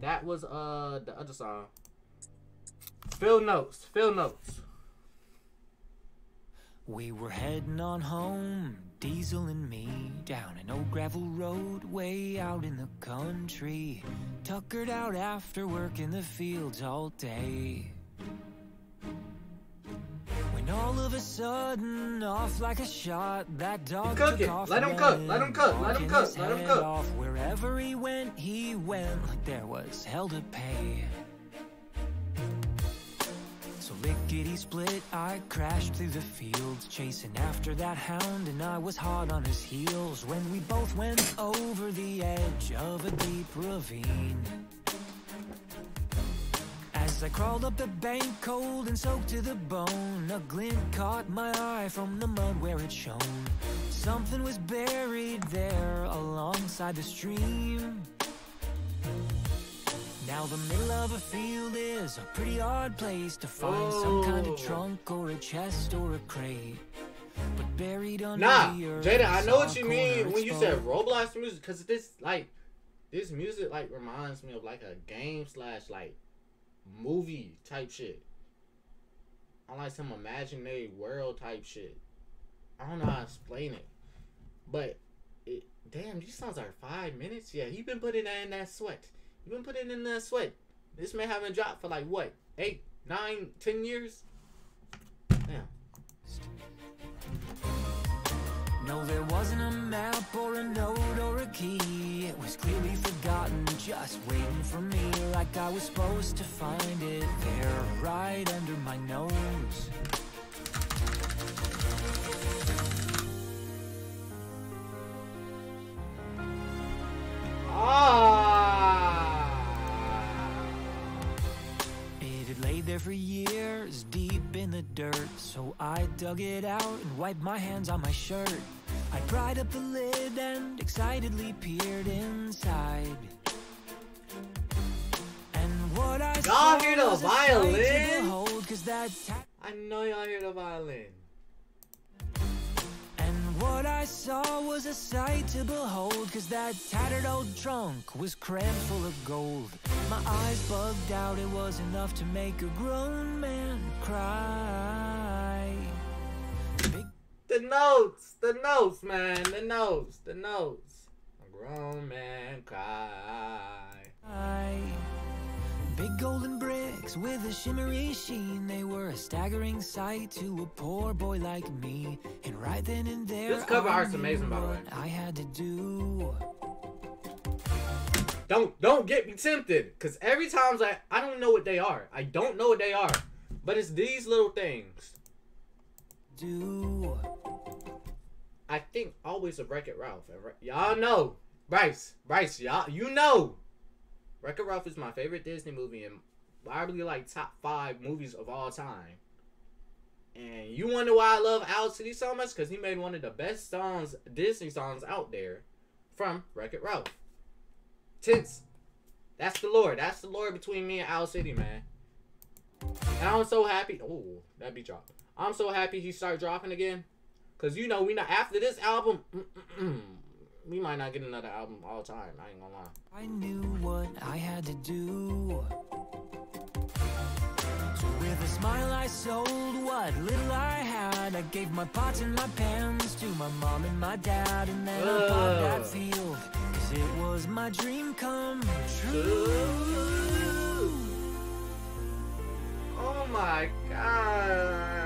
that was uh the other song. Field Notes. Field Notes. We were heading on home, Diesel and me, down an old gravel road way out in the country. Tuckered out after work in the fields all day. When all of a sudden, off like a shot, that dog Cook took it. off Let him cook. Let him cook. Let him cook. Let him cook. Off wherever he went, he went like there was hell to pay. So lickety split, I crashed through the fields, chasing after that hound, and I was hot on his heels when we both went over the edge of a deep ravine. As I crawled up the bank, cold and soaked to the bone, a glint caught my eye from the mud where it shone. Something was buried there alongside the stream. Now the middle of a field is a pretty odd place to find some kind Oh. of trunk or a chest or a crate. But buried under Nah, Jada, I know what you mean when you said. Roblox music, cause this like this music like reminds me of like a game slash like movie type shit. I like some imaginary world type shit. I don't know how to explain it, but it, damn, these songs are five minutes. Yeah, he been putting that in that sweat. He been putting in that sweat. This man haven't dropped for like what eight, nine, ten years. Damn. No, there wasn't a map or a note or a key. It was clearly forgotten, just waiting for me, like I was supposed to find it there, right under my nose. Ah. It had laid there for years, deep in the dirt. So I dug it out and wiped my hands on my shirt. I pried up the lid and excitedly peered inside. And what I Y'all saw hear the a violin? behold, I know y'all hear the violin. And what I saw was a sight to behold, cause that tattered old trunk was crammed full of gold. My eyes bugged out, it was enough to make a grown man cry. The notes, the notes, man, the notes, the notes. A grown man cry. Big golden bricks with a shimmery sheen. They were a staggering sight to a poor boy like me. And right then and there, This cover art's amazing, by the way. I had to do. Don't don't get me tempted, cause every time I I don't know what they are. I don't know what they are, but it's these little things. Do. I think always a Wreck It Ralph. Y'all know, Bryce, Bryce, y'all, you know, Wreck It Ralph is my favorite Disney movie and probably like top five movies of all time. And you wonder why I love Owl City so much? Because he made one of the best songs, Disney songs out there from Wreck It Ralph. Tense. That's the Lord. That's the Lord between me and Owl City, man. And I'm so happy. Oh, that be dropped. I'm so happy he started dropping again. Cause you know we not after this album, we might not get another album all time. I ain't gonna lie. I knew what I had to do. So with a smile I sold what little I had. I gave my pots and my pans to my mom and my dad. And then I bought that Ugh. field. Cause it was my dream come true. Oh my gosh.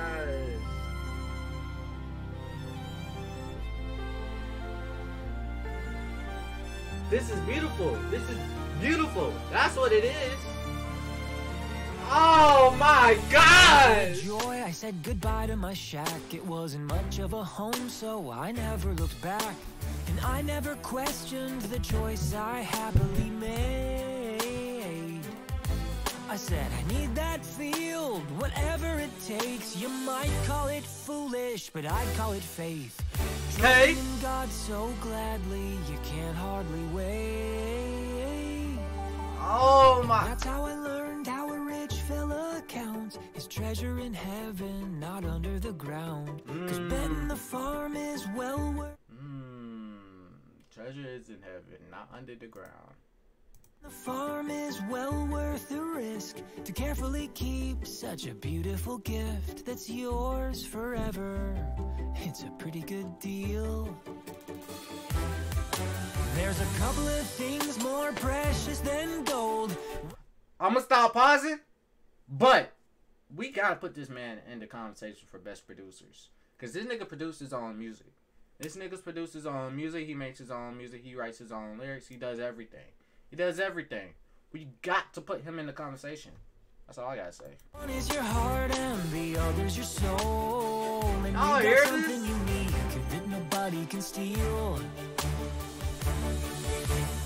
This is beautiful. This is beautiful. That's what it is. Oh my god! joy, I said goodbye to my shack. It wasn't much of a home, so I never looked back. And I never questioned the choice I happily made. I said, I need that field, whatever it takes. You might call it foolish, but I'd call it faith. Hey. God so gladly, you can't hardly wait. Oh my. That's how I learned how a rich fella counts his treasure in heaven, not under the ground. Cause Mm. betting the farm is well worth Mmm. Treasure is in heaven, not under the ground. The farm is well worth the risk to carefully keep such a beautiful gift that's yours forever. It's a pretty good deal. There's a couple of things more precious than gold. I'm gonna stop pausing, but we gotta put this man in the conversation for best producers. Cause this nigga produces own music. This nigga's produces own music. He makes his own music. He writes his own lyrics. He does everything. He does everything. We got to put him in the conversation. That's all I gotta say. One is your heart and the other's your soul. And Oh, you got something unique that nobody can steal.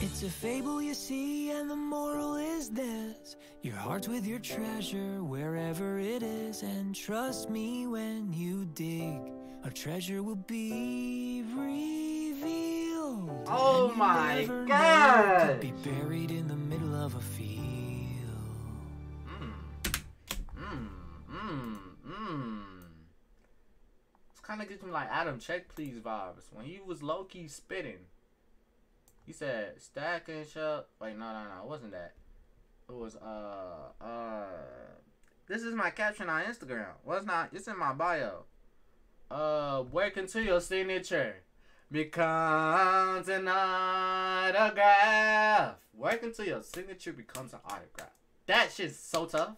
It's a fable you see, and the moral is this Your heart's with your treasure wherever it is. And trust me when you dig, a treasure will be revealed. Oh my God. Could be buried in the middle of a field. Mmm. Mmm. Mmm. It's kind of getting like Adam Check Please vibes. When he was low key spitting, he said stack and shut. Wait, no, no, no. It wasn't that. It was, uh, uh. This is my caption on Instagram. Well, it's not. It's in my bio. Uh, work until your signature becomes an autograph. Work until your signature becomes an autograph. That shit's so tough.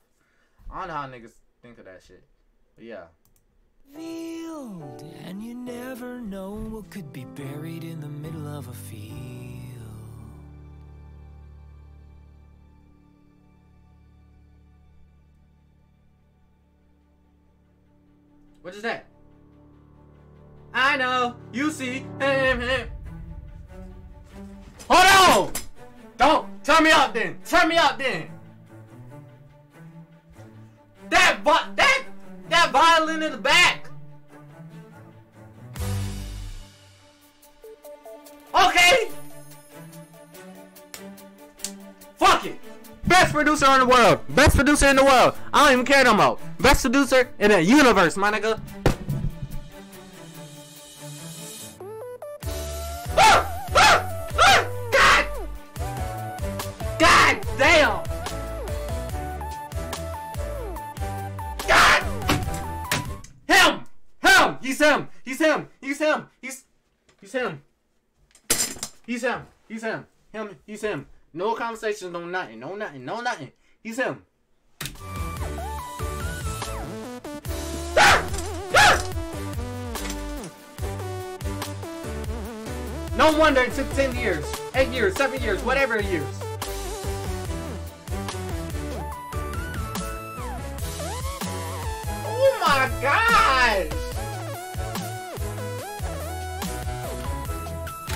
I don't know how niggas think of that shit. But yeah. field, and you never know what could be buried in the middle of a field. What is that? I know. You see. Hold on. Don't turn me up then. Turn me up then. That that that violin in the back. Okay. Fuck it. Best producer in the world. Best producer in the world. I don't even care no more. Best producer in the universe, my nigga. God! Damn! God! Him! Him! He's him! He's him! He's him! He's he's him! He's him! He's him! Him! He's him! No conversations, no nothing, no nothing, no nothing. He's him. No wonder it took 10 years, 8 years, 7 years, whatever years. My gosh!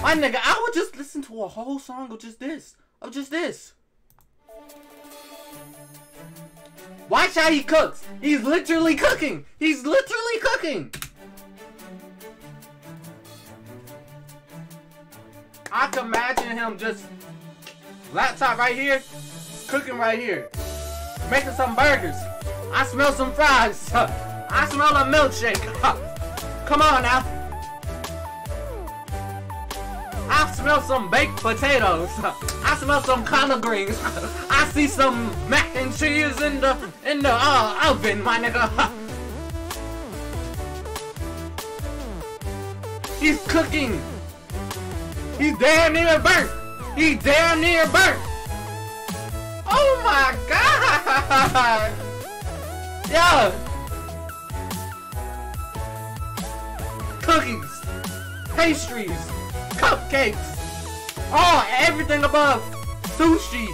My nigga, I would just listen to a whole song of just this. Of just this. Watch how he cooks. He's literally cooking. He's literally cooking. I can imagine him just laptop right here, cooking right here, making some burgers. I smell some fries. I smell a milkshake. Come on now. I smell some baked potatoes. I smell some collard greens. I see some mac and cheese in the in the uh, oven, my nigga. He's cooking. He's damn near burnt. He's damn near burnt. Oh my god. Yeah. Cookies, pastries, cupcakes, oh, everything above, sushi,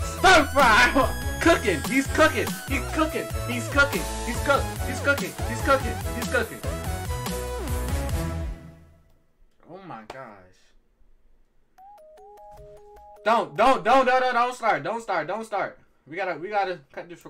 stir fry, cooking. He's cooking. He's cooking. He's cooking. He's cook. He's cooking. He's cooking. He's cooking. Oh my gosh. Don't, don't, don't, don't, don't, don't start. Don't start. Don't start. We gotta, we gotta cut this.